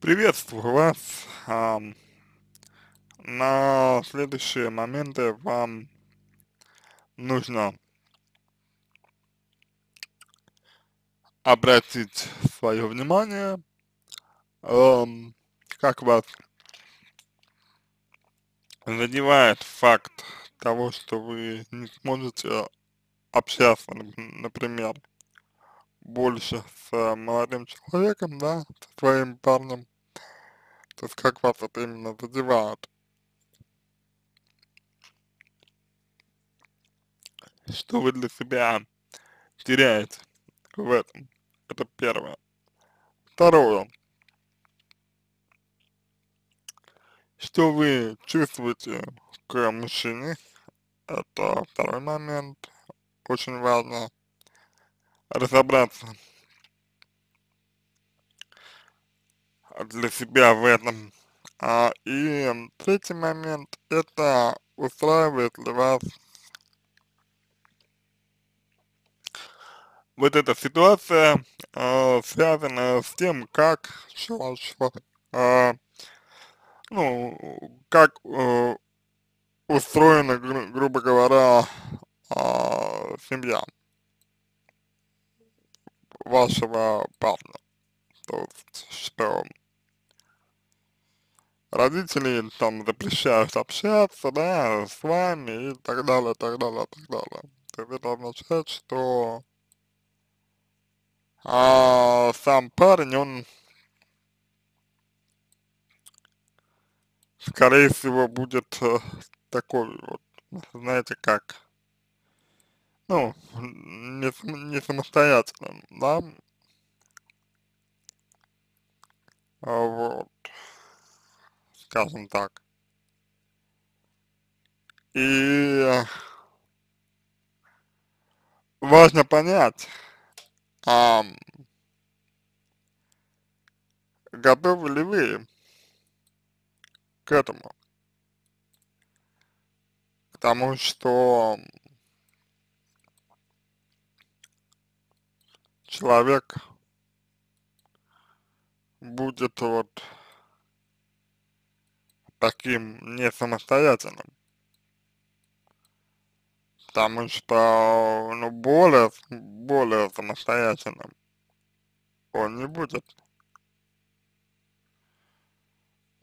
Приветствую вас. На следующие моменты вам нужно обратить свое внимание, как вас задевает факт того, что вы не сможете общаться, нап- например, больше с э, молодым человеком, да, со своим парнем, то есть как вас это именно задевает, что вы для себя теряете в этом, это первое. Второе, что вы чувствуете к мужчине, это второй момент, очень важно разобраться для себя в этом. А, и третий момент, это устраивает ли вас вот эта ситуация, э, связанная с тем, как чело- чело- э, ну, как э, устроена, гру- грубо говоря, а, семья вашего парня. То есть, что родители там запрещают общаться, да, с вами и так далее, так далее, так далее. То есть это означает, что а, сам парень, он, скорее всего, будет э, такой вот, знаете, как, ну, не, не самостоятельным, да, а вот, скажем так. И важно понять, ам, готовы ли вы к этому, к тому, что человек будет вот таким не самостоятельным, потому что, ну, более, более самостоятельным он не будет,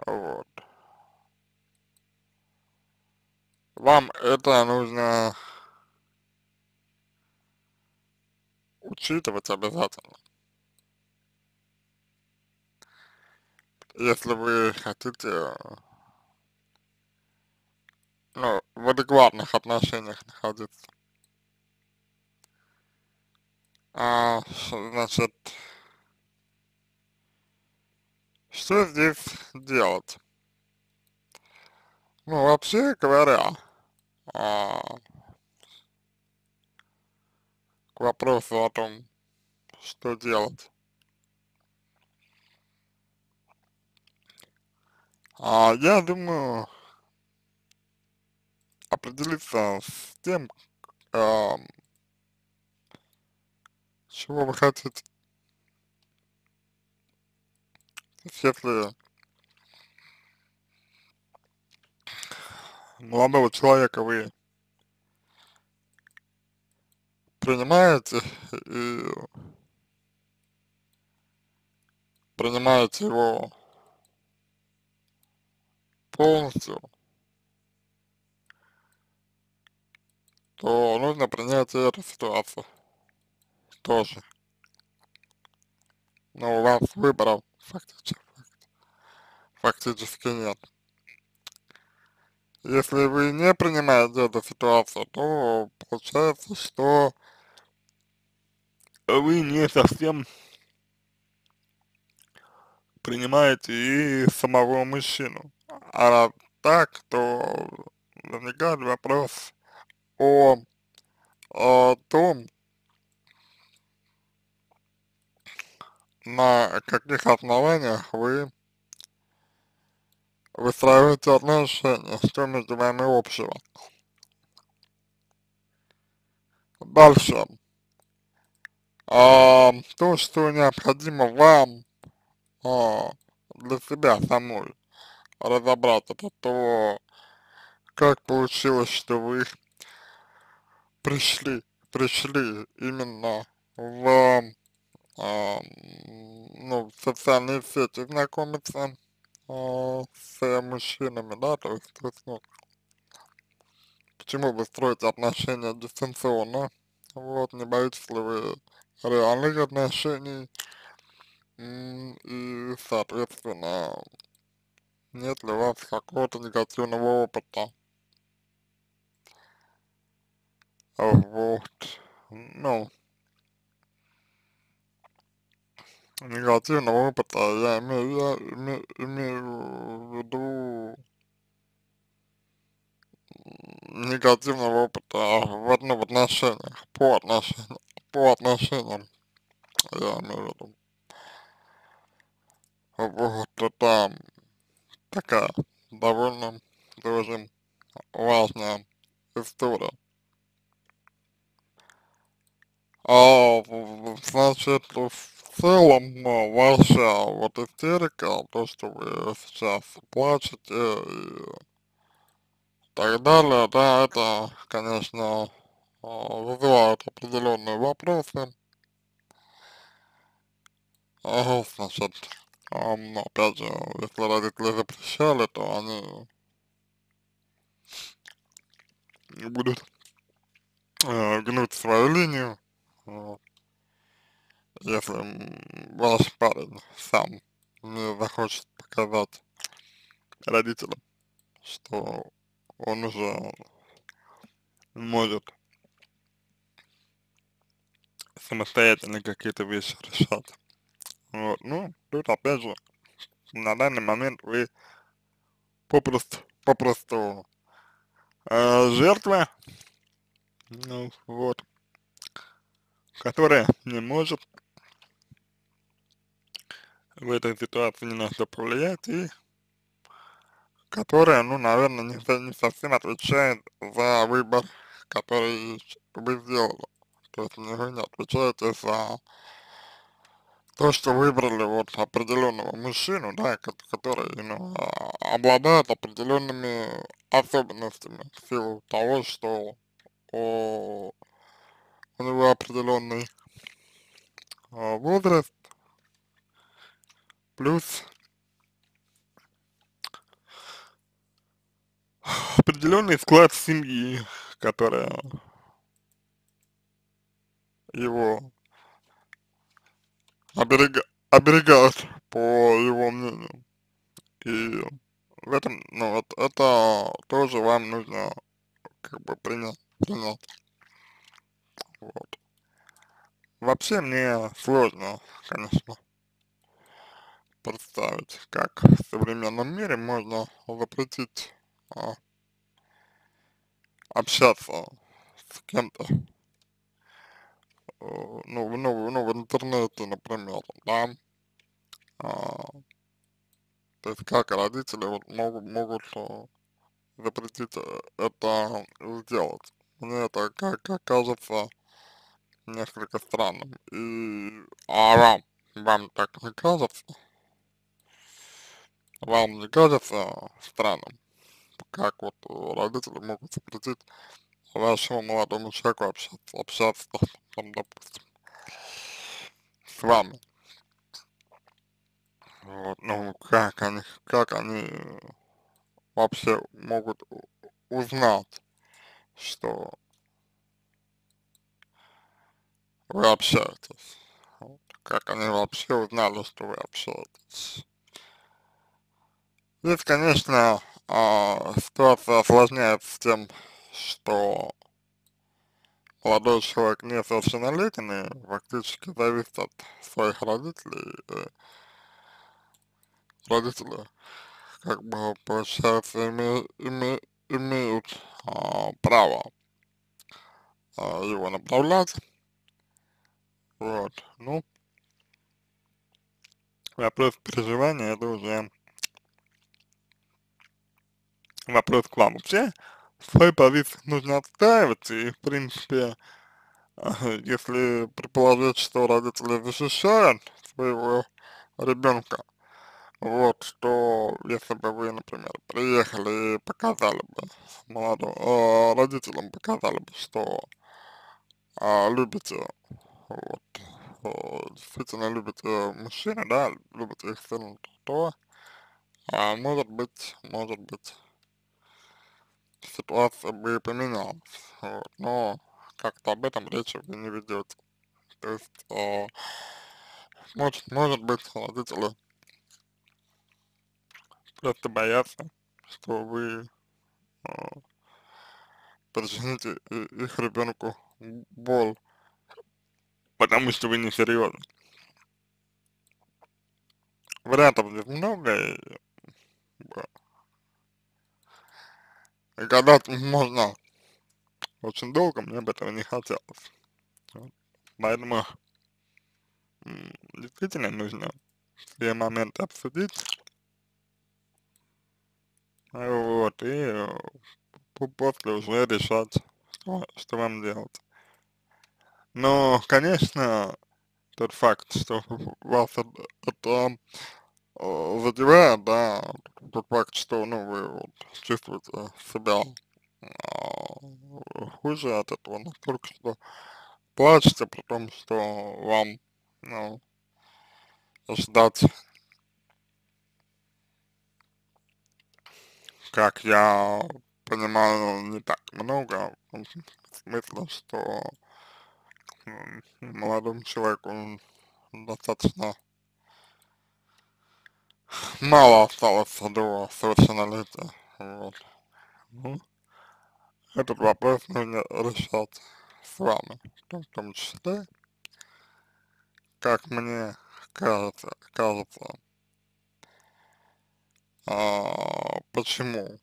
вот. Вам это нужно учитывать обязательно, если вы хотите, ну, в адекватных отношениях находиться. А, значит, что здесь делать? Ну, вообще говоря, а, к вопросу о том, что делать. А, я думаю, определиться с тем, ам, чего вы хотите. Если молодого человека вы принимаете и принимаете его полностью, то нужно принять и эту ситуацию тоже. Но у вас выбора фактически, фактически нет. Если вы не принимаете эту ситуацию, то получается, что вы не совсем принимаете и самого мужчину. А так, то возникает вопрос о, о том, на каких основаниях вы выстраиваете отношения, что между вами общего. Дальше. А, то, что необходимо вам а, для себя самой разобраться, то, то как получилось, что вы пришли, пришли именно в, э, ну, в социальные сети знакомиться э, с мужчинами, да, то есть, то есть, ну, почему вы строите отношения дистанционно, вот, не боитесь ли вы реальных отношений, и, соответственно, нет ли у вас какого-то негативного опыта. Вот, ну, негативного опыта я имею, я имею, имею в виду негативного опыта в, одном отношениях, по отношениям, по отношениям, я имею в виду. Вот, это такая довольно тоже важная история. А, значит, в целом, ваша вот истерика, то, что вы сейчас плачете и так далее, да, это, конечно, вызывает определенные вопросы. Ага, значит, опять же, если родители запрещали, то они будут э, гнуть свою линию, если ваш парень сам не захочет показать родителям, что он уже может самостоятельно какие-то вещи решать. Вот, ну, тут опять же, на данный момент вы попросту, попросту э, жертва, ну, вот, которая не может в этой ситуации ни на что повлиять и которая, ну, наверное, не, не совсем отвечает за выбор, который вы сделали. То есть вы не отвечаете за то, что выбрали вот определенного мужчину, да, который, ну, а, обладает определенными особенностями в силу того, что о, у него определенный а, возраст, плюс определенный склад семьи, которая его оберега, оберегают, по его мнению. И в этом, ну вот, это тоже вам нужно как бы принять, принять. Вот. Вообще мне сложно, конечно, представить, как в современном мире можно запретить а, общаться с кем-то ну, ну, ну, в интернете, например, да, а, то есть как родители вот могут, могут э, запретить э, это сделать. Мне это как, как кажется несколько странным. И, а вам, вам так не кажется? Вам не кажется странным, как вот родители могут запретить вашему молодому человеку общаться, общаться там, допустим, с вами. Вот, ну, как они, как они вообще могут узнать, что вы общаетесь? Вот, как они вообще узнали, что вы общаетесь? Здесь, конечно, а, ситуация осложняется тем, что молодой человек несовершеннолетний фактически зависит от своих родителей, и родители как бы получается име, име, имеют а, право а, его направлять, вот, ну, вопрос переживания это уже вопрос к вам. Вообще, своей позиции нужно отстаивать, и, в принципе, если предположить, что родители защищают своего ребенка, вот, что если бы вы, например, приехали и показали бы молодым, э, родителям показали бы, что э, любите, вот, э, действительно любите мужчин, да, любите их сильно, то, э, может быть, может быть, ситуация бы поменялась, вот, но как-то об этом речи вы не ведете. То есть, э, может, может быть, родители просто боятся, что вы э, причините их ребенку боль, потому что вы не серьезны. Вариантов здесь много, и, и когда-то можно очень долго, мне бы этого не хотелось. Вот. Поэтому действительно нужно все моменты обсудить. Вот, и э, после уже решать, что, что вам делать. Но, конечно, тот факт, что вас это э, задевает, да, тот факт, что, ну, вы вот, чувствуете себя э, хуже от этого настолько, что плачете, при том, что вам, ну, ждать, как я понимаю, не так много, в смысле, что молодому человеку достаточно мало осталось до совершеннолетия, вот. Ну, этот вопрос нужно решать с вами, в том числе, как мне кажется, кажется, а, почему,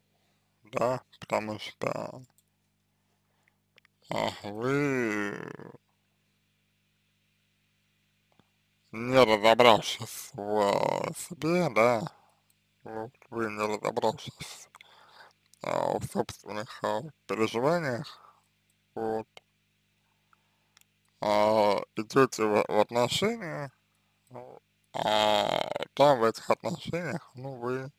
да, потому что а, вы не разобравшись в себе, да, вот, вы не разобравшись а, в собственных а, переживаниях, вот, а, идете в, в отношения, а там в этих отношениях, ну, вы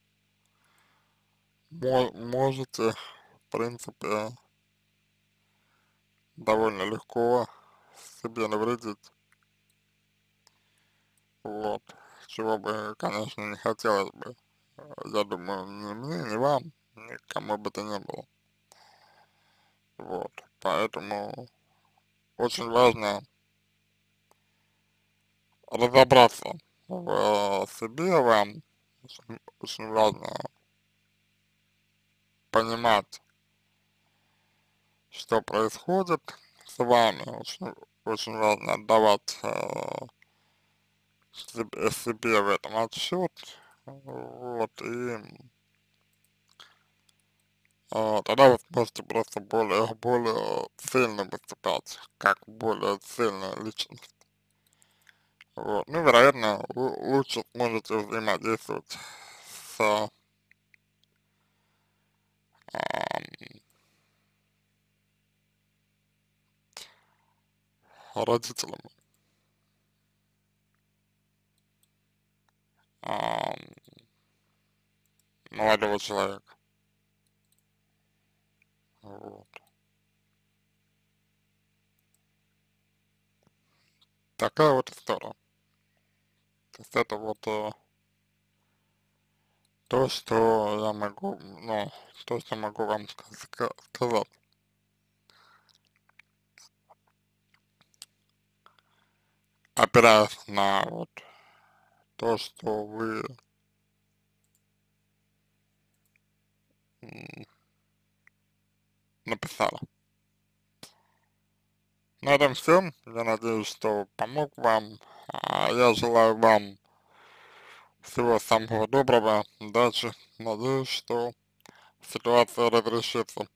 мо можете, в принципе, довольно легко себе навредить. Вот, чего бы, конечно, не хотелось бы, я думаю, ни мне, ни вам, ни кому бы то ни было. Вот, поэтому очень важно разобраться в себе вам, очень, очень важно понимать, что происходит с вами, очень, очень важно отдавать э, себе, себе в этом отчет, вот, и э, тогда вы сможете просто более, более сильно выступать, как более сильная личность. Вот, ну, вероятно, лучше сможете взаимодействовать с родителями. А, молодого человека. Вот. Такая вот история. То есть это вот э, то, что я могу, ну, то, что могу вам сказать. Опираясь на вот то, что вы написали. На этом все. Я надеюсь, что помог вам. А я желаю вам всего самого доброго, удачи. Надеюсь, что ситуация разрешится.